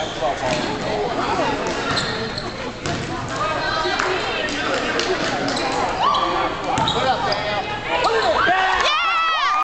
来不知道跑。